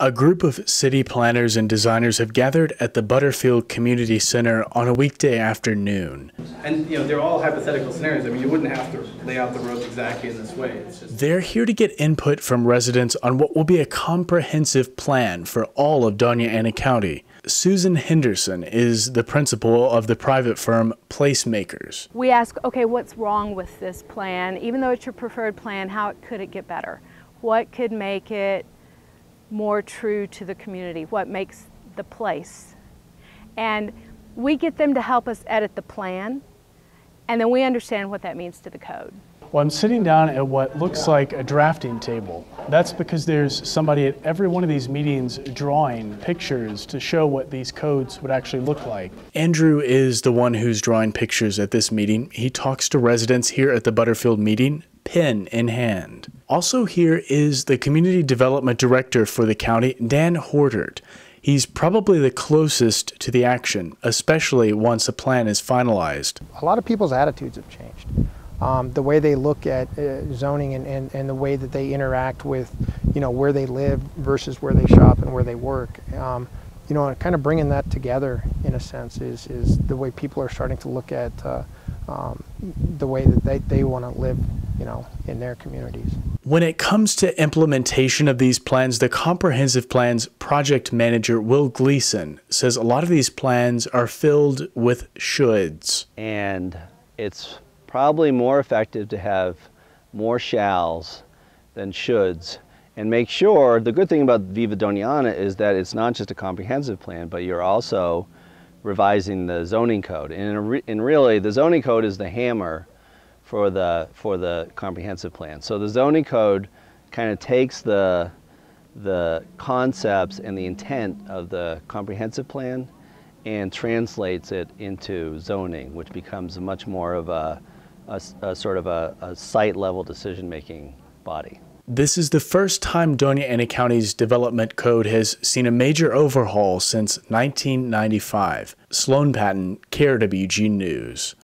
A group of city planners and designers have gathered at the Butterfield Community Center on a weekday afternoon. And you know, they're all hypothetical scenarios. I mean, you wouldn't have to lay out the roads exactly in this way. It's just They're here to get input from residents on what will be a comprehensive plan for all of Doña Ana County. Susan Henderson is the principal of the private firm Placemakers. We ask, okay, what's wrong with this plan? Even though it's your preferred plan, how could it get better? What could make it more true to the community? What makes the place? And we get them to help us edit the plan, and then we understand what that means to the code. Well, I'm sitting down at what looks like a drafting table. That's because there's somebody at every one of these meetings drawing pictures to show what these codes would actually look like. Andrew is the one who's drawing pictures at this meeting. He talks to residents here at the Butterfield meeting, pen in hand. Also, here is the Community Development Director for the county, Dan Hortert. He's probably the closest to the action, especially once a plan is finalized. a lot of people's attitudes have changed. Um, the way they look at uh, zoning and, and, and the way that they interact with, you know, where they live versus where they shop and where they work. Um, you know, kind of bringing that together in a sense is, is the way people are starting to look at uh, um, the way that they, they want to live, you know, in their communities. When it comes to implementation of these plans, the Comprehensive Plans project manager Will Gleason says a lot of these plans are filled with shoulds. and it's probably more effective to have more shalls than shoulds and make sure the good thing about Viva Doña Ana is that it's not just a comprehensive plan but you're also revising the zoning code and, in re- and really the zoning code is the hammer for the for the comprehensive plan so the zoning code kind of takes the the concepts and the intent of the comprehensive plan and translates it into zoning, which becomes much more of a a sort of a, a site level decision making body. This is the first time Doña Ana County's development code has seen a major overhaul since 1995. Sloan Patton, KRWG News.